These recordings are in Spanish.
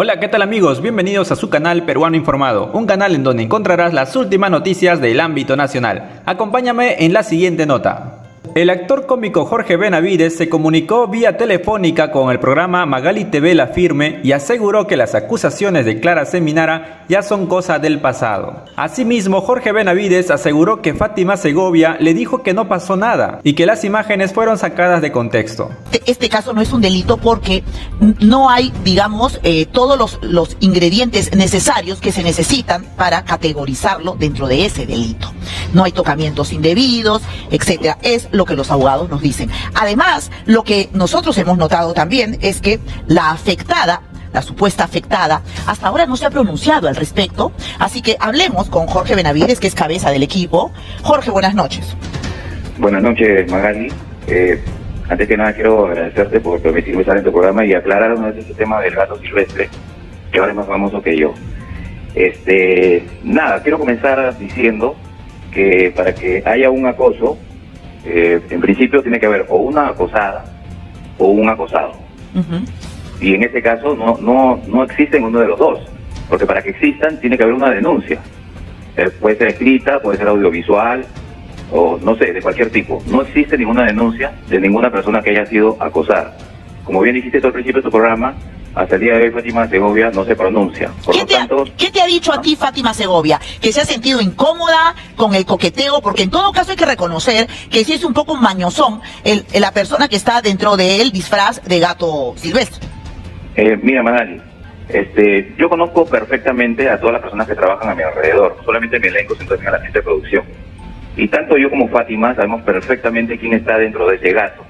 Hola, ¿qué tal amigos? Bienvenidos a su canal Peruano Informado, un canal en donde encontrarás las últimas noticias del ámbito nacional. Acompáñame en la siguiente nota. El actor cómico Jorge Benavides se comunicó vía telefónica con el programa Magali TV La Firme y aseguró que las acusaciones de Clara Seminara ya son cosa del pasado. Asimismo, Jorge Benavides aseguró que Fátima Segovia le dijo que no pasó nada y que las imágenes fueron sacadas de contexto. Este, este caso no es un delito porque no hay, digamos, eh, todos los, los ingredientes necesarios que se necesitan para categorizarlo dentro de ese delito. No hay tocamientos indebidos, etcétera. Es lo que los abogados nos dicen. Además, lo que nosotros hemos notado también es que la afectada la supuesta afectada, hasta ahora no se ha pronunciado al respecto, así que hablemos con Jorge Benavides, que es cabeza del equipo. Jorge, buenas noches. Buenas noches, Magali. Eh, antes que nada quiero agradecerte por permitirme estar en tu programa y aclarar una vez ese tema del gato silvestre, que ahora es más famoso que yo. Este, nada, quiero comenzar diciendo que para que haya un acoso, eh, en principio tiene que haber o una acosada o un acosado. Y en este caso no, no, no existen uno de los dos, porque para que existan tiene que haber una denuncia. Eh, puede ser escrita, puede ser audiovisual, o no sé, de cualquier tipo. No existe ninguna denuncia de ninguna persona que haya sido acosada. Como bien dijiste tú al principio de tu programa, hasta el día de hoy Fátima Segovia no se pronuncia. Por ¿Qué, lo te ha, tanto, qué te ha dicho a ti Fátima Segovia? Que se ha sentido incómoda con el coqueteo, porque en todo caso hay que reconocer que sí es un poco mañosón el, el- la persona que está dentro del disfraz de gato silvestre. Eh, mira, Manali, este, yo conozco perfectamente a todas las personas que trabajan a mi alrededor, solamente mi elenco, sino también a la gente de producción. Y tanto yo como Fátima sabemos perfectamente quién está dentro de ese gato.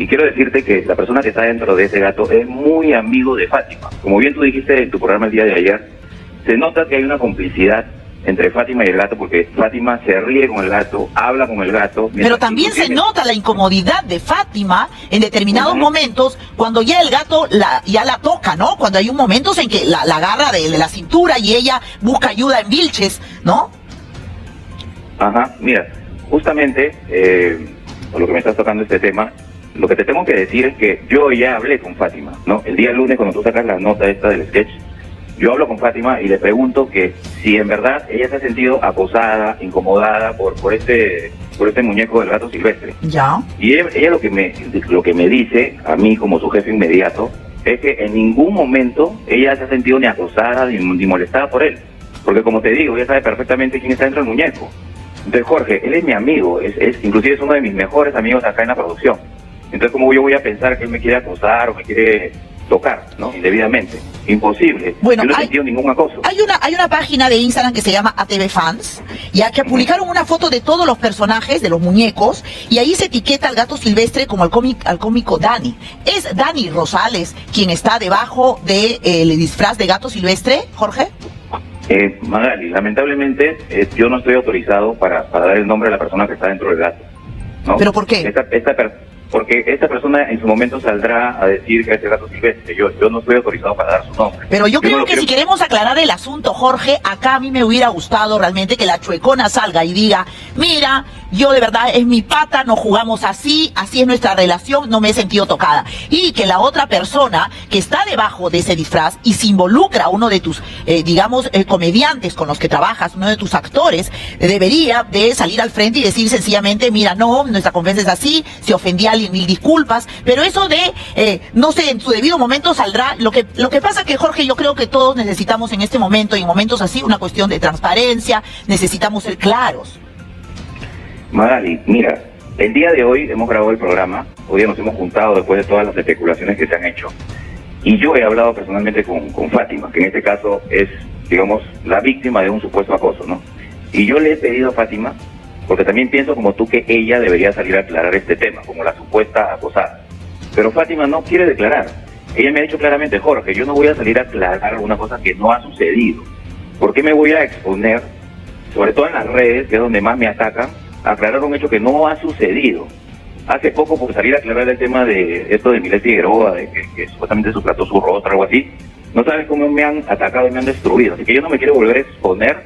Y quiero decirte que la persona que está dentro de ese gato es muy amigo de Fátima. Como bien tú dijiste en tu programa el día de ayer, se nota que hay una complicidad entre Fátima y el gato, porque Fátima se ríe con el gato, habla con el gato. Pero también se nota la incomodidad de Fátima en determinados momentos cuando ya el gato la, ya la toca, ¿no? Cuando hay un momentos en que la, la agarra de, de la cintura y ella busca ayuda en Vilches, ¿no? Ajá, mira, justamente, eh, por lo que me estás tocando este tema, lo que te tengo que decir es que yo ya hablé con Fátima, ¿no? El día lunes cuando tú sacas la nota esta del sketch, yo hablo con Fátima y le pregunto que si en verdad ella se ha sentido acosada, incomodada por, por este por este muñeco del gato silvestre. Ya. Y ella, ella lo que me lo que me dice a mí como su jefe inmediato es que en ningún momento ella se ha sentido ni acosada ni, ni molestada por él. Porque como te digo, ella sabe perfectamente quién está dentro del muñeco. Entonces Jorge, él es mi amigo, es, es inclusive es uno de mis mejores amigos acá en la producción. Entonces cómo yo voy a pensar que él me quiere acosar o me quiere tocar, ¿no? Indebidamente. Imposible. Bueno, yo no he sentido ningún acoso. Hay una, hay una página de Instagram que se llama ATV Fans, ya que publicaron una foto de todos los personajes, de los muñecos, y ahí se etiqueta al gato silvestre como al, cómic, al cómico Dani. ¿Es Dani Rosales quien está debajo del disfraz de gato silvestre, Jorge? Eh, Magali, lamentablemente eh, yo no estoy autorizado para, para dar el nombre de la persona que está dentro del gato. ¿no? ¿Pero por qué? Esta, esta porque esta persona en su momento saldrá a decir que es el gato silvestre. Yo, yo no estoy autorizado para dar su nombre. Pero yo creo que quiero- si queremos aclarar el asunto, Jorge, acá a mí me hubiera gustado realmente que la chuecona salga y diga, mira, yo de verdad es mi pata, nos jugamos así, así es nuestra relación, no me he sentido tocada. Y que la otra persona que está debajo de ese disfraz y se involucra a uno de tus, eh, digamos, eh, comediantes con los que trabajas, uno de tus actores, eh, debería de salir al frente y decir sencillamente, mira, no, nuestra confianza es así, si ofendí a alguien, mil disculpas, pero eso de, eh, no sé, en su debido momento saldrá. Lo que, lo que pasa que, Jorge, yo creo que todos necesitamos en este momento y en momentos así una cuestión de transparencia, necesitamos ser claros. Magali, mira, el día de hoy hemos grabado el programa, hoy nos hemos juntado después de todas las especulaciones que se han hecho. Y yo he hablado personalmente con, con Fátima, que en este caso es, digamos, la víctima de un supuesto acoso, ¿no? Y yo le he pedido a Fátima, porque también pienso como tú que ella debería salir a aclarar este tema, como la supuesta acosada. Pero Fátima no quiere declarar. Ella me ha dicho claramente, Jorge, yo no voy a salir a aclarar una cosa que no ha sucedido. ¿Por qué me voy a exponer, sobre todo en las redes, que es donde más me atacan, a aclarar un hecho que no ha sucedido? Hace poco, por salir a aclarar el tema de esto de Milet Figueroa, de que, supuestamente suplantó su rostro o algo así, no sabes cómo me han atacado y me han destruido. Así que yo no me quiero volver a exponer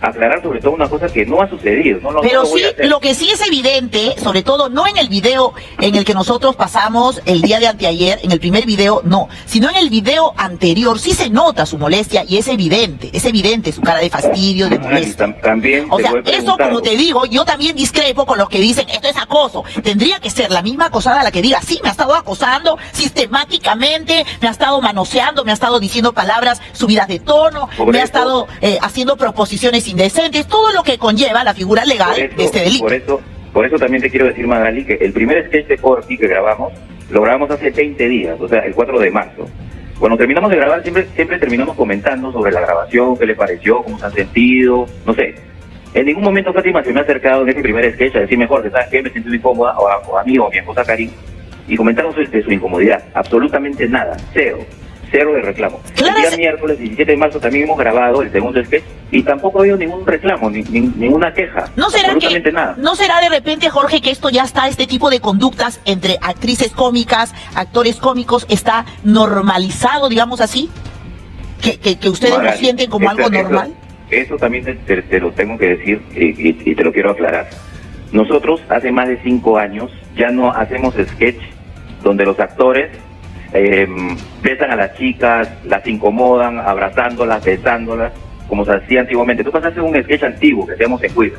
aclarar sobre todo una cosa que no ha sucedido. No, Pero sí, lo que sí es evidente, sobre todo no en el video en el que nosotros pasamos el día de anteayer, en el primer video, no, sino en el video anterior, sí se nota su molestia y es evidente, es evidente su cara de fastidio, de molestia. También o sea, eso como te digo, yo también discrepo con los que dicen esto es acoso. Tendría que ser la misma acosada la que diga, sí, me ha estado acosando sistemáticamente, me ha estado manoseando, me ha estado diciendo palabras subidas de tono, me ha estado eh, haciendo proposiciones indecentes, todo lo que conlleva la figura legal de este delito. Por eso, por eso también te quiero decir, Magali, que el primer sketch de Corti que grabamos, lo grabamos hace 20 días, o sea, el 4 de marzo. Cuando terminamos de grabar, siempre, siempre terminamos comentando sobre la grabación, qué le pareció, cómo se han sentido, no sé. En ningún momento Fátima se me ha acercado en ese primer sketch a decir mejor, ¿sabes qué? Me siento incómoda, o a, mí o a mi esposa Karim, y comentamos de su incomodidad. Absolutamente nada, cero cero de reclamo. El día miércoles 17 de marzo también hemos grabado el segundo sketch y tampoco ha habido ningún reclamo, ni, ninguna queja. ¿No será que, nada. ¿No será de repente, Jorge, que esto ya está, este tipo de conductas entre actrices cómicas, actores cómicos, está normalizado, digamos así? ¿Que, que, ustedes lo sienten como algo normal? Eso, también te, lo tengo que decir y, y te lo quiero aclarar. Nosotros hace más de cinco años ya no hacemos sketch donde los actores eh, besan a las chicas, las incomodan, abrazándolas, besándolas, como se hacía antiguamente. Tú pasaste un sketch antiguo que hacíamos en Cuida.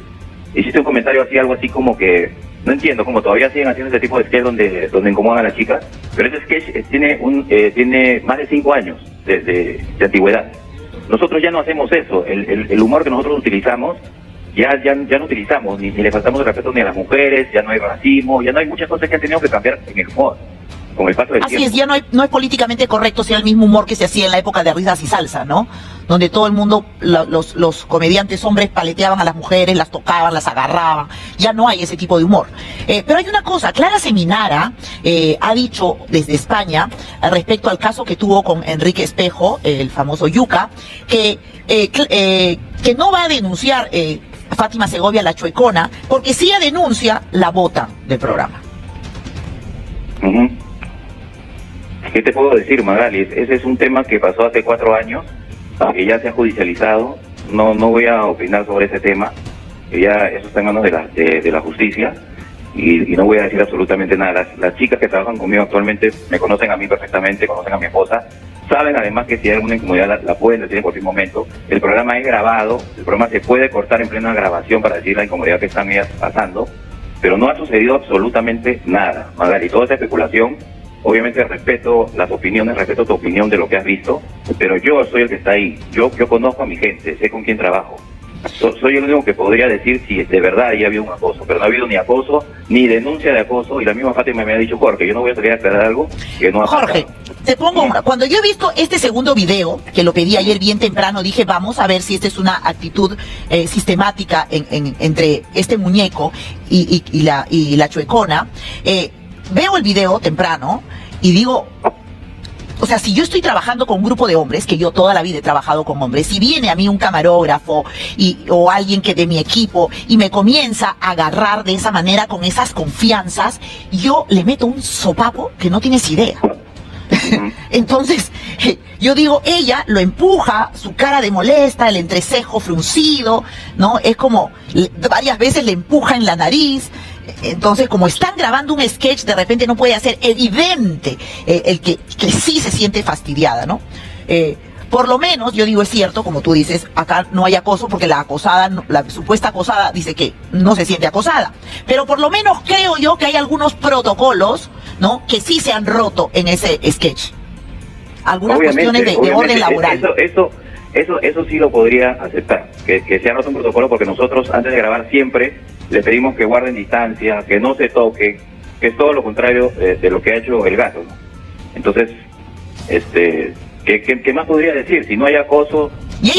Hiciste un comentario así, algo así como que, no entiendo, como todavía siguen haciendo ese tipo de sketch donde, donde incomodan a las chicas, pero ese sketch eh, tiene, un, eh, tiene más de cinco años de, antigüedad. Nosotros ya no hacemos eso, el, el, humor que nosotros utilizamos ya, ya, ya no utilizamos, ni, ni, le faltamos el respeto ni a las mujeres, ya no hay racismo, ya no hay muchas cosas que han tenido que cambiar en el humor. Así es, ya no, no es políticamente correcto ser el mismo humor que se hacía en la época de risas y salsa, ¿no? Donde todo el mundo, los, los comediantes hombres paleteaban a las mujeres, las tocaban, las agarraban. Ya no hay ese tipo de humor. Eh, pero hay una cosa, Clara Seminara eh, ha dicho desde España, respecto al caso que tuvo con Enrique Espejo, el famoso Yuca, que, eh, que no va a denunciar Fátima Segovia la chuecona, porque si ella denuncia, la bota del programa. ¿Qué te puedo decir, Magali? Ese es un tema que pasó hace cuatro años, que ya se ha judicializado. No, no voy a opinar sobre ese tema. Ya eso está en manos de la, de, la justicia y, no voy a decir absolutamente nada. Las, chicas que trabajan conmigo actualmente me conocen a mí perfectamente, conocen a mi esposa. Saben además que si hay alguna incomodidad la, pueden decir en cualquier momento. El programa es grabado, el programa se puede cortar en plena grabación para decir la incomodidad que están ellas pasando, pero no ha sucedido absolutamente nada, Magali. Toda esa especulación Obviamente respeto las opiniones, respeto tu opinión de lo que has visto, pero yo soy el que está ahí. Yo, yo conozco a mi gente, sé con quién trabajo. soy el único que podría decir si de verdad ahí había un acoso, pero no ha habido ni acoso, ni denuncia de acoso, y la misma Fátima me ha dicho, Jorge, yo no voy a salir a aclarar algo que no ha Jorge, te pongo una. Cuando yo he visto este segundo video, que lo pedí ayer bien temprano, dije, vamos a ver si esta es una actitud eh, sistemática en, entre este muñeco y, y, la, y la chuecona. Eh, veo el video temprano y digo, o sea, si yo estoy trabajando con un grupo de hombres, que yo toda la vida he trabajado con hombres, si viene a mí un camarógrafo y, o alguien que de mi equipo y me comienza a agarrar de esa manera con esas confianzas, yo le meto un sopapo que no tienes idea. Entonces, yo digo, ella lo empuja, su cara de molesta, el entrecejo fruncido, ¿no? Es como varias veces le empuja en la nariz, entonces, como están grabando un sketch, de repente no puede hacer evidente eh, el que, que, sí se siente fastidiada, ¿no? Eh, por lo menos, yo digo, es cierto, como tú dices, acá no hay acoso porque la acosada, la supuesta acosada dice que no se siente acosada. Pero por lo menos creo yo que hay algunos protocolos, ¿no? Que sí se han roto en ese sketch. Algunas cuestiones de, orden laboral. Eso, eso, eso, eso sí lo podría aceptar, que, que se ha roto un protocolo porque nosotros antes de grabar siempre le pedimos que guarden distancia, que no se toque, que es todo lo contrario de, lo que ha hecho el gato. Entonces, este, ¿qué, más podría decir? Si no hay acoso, ¿Y hay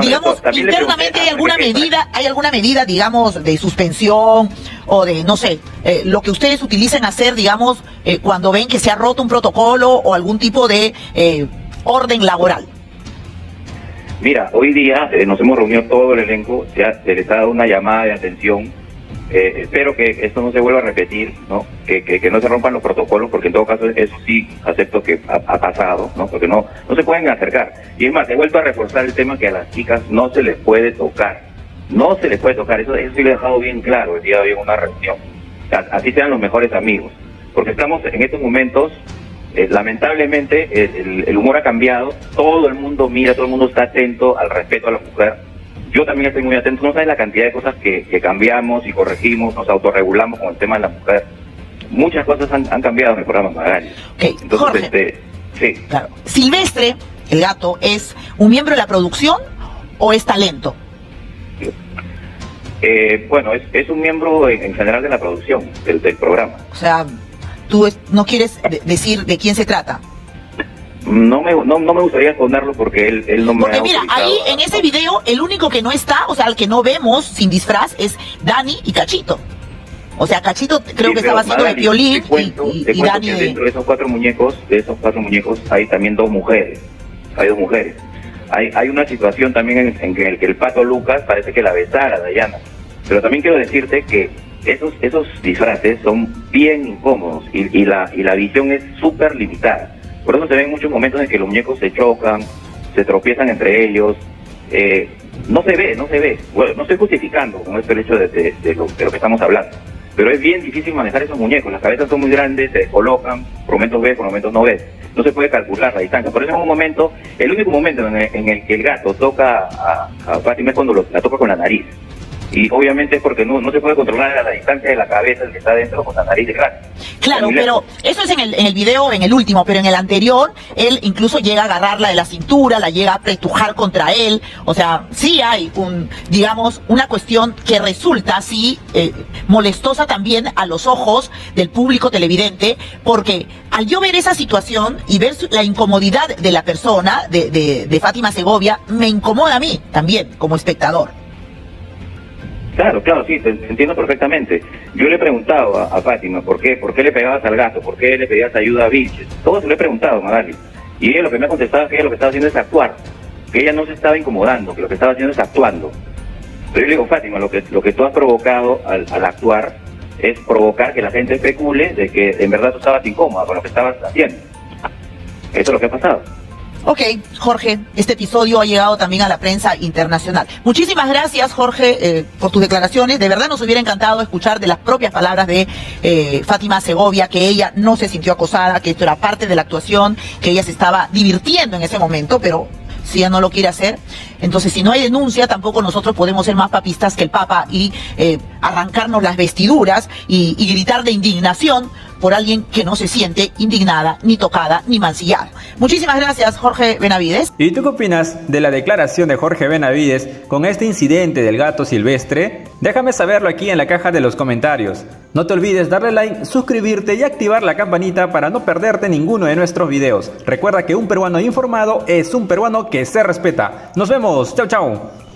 digamos, internamente hay alguna medida, hay alguna medida, digamos, de suspensión o de, no sé, eh, lo que ustedes utilicen hacer, digamos, eh, cuando ven que se ha roto un protocolo o algún tipo de eh, orden laboral? Mira, hoy día nos hemos reunido todo el elenco, se, se les ha dado una llamada de atención eh, espero que esto no se vuelva a repetir, ¿no? Que, que, no se rompan los protocolos, porque en todo caso eso sí acepto que ha, pasado, ¿no? Porque no, no se pueden acercar. Y es más, he vuelto a reforzar el tema que a las chicas no se les puede tocar. no se les puede tocar, eso, eso sí lo he dejado bien claro el día de hoy en una reunión. Así sean los mejores amigos, porque estamos en estos momentos, eh, lamentablemente el, humor ha cambiado, todo el mundo mira, todo el mundo está atento al respeto a la mujer. Yo también estoy muy atento, no sabes la cantidad de cosas que, cambiamos y corregimos, nos autorregulamos con el tema de la mujer. Muchas cosas han, cambiado en el programa Magali. Entonces, este, sí. Claro. Silvestre, el gato, ¿es un miembro de la producción o es talento? Eh, bueno, es, un miembro en, general de la producción del, programa. O sea, tú no quieres decir de quién se trata. No me, no, me gustaría esconderlo porque él, él no me Porque mira, ahí en ese video el único que no está, o sea, el que no vemos sin disfraz es Dani y Cachito. O sea, Cachito creo que estaba haciendo de violín y, Dani dentro de esos cuatro muñecos, de esos cuatro muñecos hay también dos mujeres. Hay dos mujeres hay, hay una situación también en, que el que el pato Lucas parece que la besara Dayana. Pero también quiero decirte que esos, esos disfraces son bien incómodos y, la, y la visión es súper limitada. Por eso se ven muchos momentos en que los muñecos se chocan, se tropiezan entre ellos. Eh, no se ve, no se ve. Bueno, no estoy justificando con esto el hecho de, lo, lo que estamos hablando. Pero es bien difícil manejar esos muñecos. Las cabezas son muy grandes, se colocan, por momentos ves, por momentos no ves no se puede calcular la distancia. Por eso en un momento, el único momento en el, que el gato toca a, a Fátima es cuando la toca con la nariz y obviamente es porque no, no se puede controlar a la distancia de la cabeza el que está dentro con la nariz de grande. Claro, pero eso es en el, en el video, en el último, pero en el anterior, él incluso llega a agarrarla de la cintura, la llega a pretujar contra él, o sea, sí hay un, digamos, una cuestión que resulta así eh, molestosa también a los ojos del público televidente, porque al yo ver esa situación y ver la incomodidad de la persona, de, de, de Fátima Segovia, me incomoda a mí también como espectador. Claro, claro, sí, te, entiendo perfectamente. Yo le he preguntado a, Fátima, ¿por qué? ¿Por qué le pegabas al gato? ¿Por qué le pedías ayuda a Vilches? Todo se lo he preguntado, Magali. Y ella lo que me ha contestado es que ella lo que estaba haciendo es actuar, que ella no se estaba incomodando, que lo que estaba haciendo es actuando. Pero yo le digo, Fátima, lo que, lo que tú has provocado al, al actuar es provocar que la gente especule de que en verdad tú estabas incómoda con lo que estabas haciendo. Eso es lo que ha pasado. Ok, Jorge, este episodio ha llegado también a la prensa internacional. Muchísimas gracias, Jorge, eh, por tus declaraciones. De verdad nos hubiera encantado escuchar de las propias palabras de eh, Fátima Segovia, que ella no se sintió acosada, que esto era parte de la actuación, que ella se estaba divirtiendo en ese momento, pero si ella no lo quiere hacer. Entonces, si no hay denuncia, tampoco nosotros podemos ser más papistas que el Papa y eh, arrancarnos las vestiduras y, y gritar de indignación por alguien que no se siente indignada, ni tocada, ni mancillada. Muchísimas gracias, Jorge Benavides. ¿Y tú qué opinas de la declaración de Jorge Benavides con este incidente del gato silvestre? Déjame saberlo aquí en la caja de los comentarios. No te olvides darle like, suscribirte y activar la campanita para no perderte ninguno de nuestros videos. Recuerda que un peruano informado es un peruano que se respeta. Nos vemos, chao chao.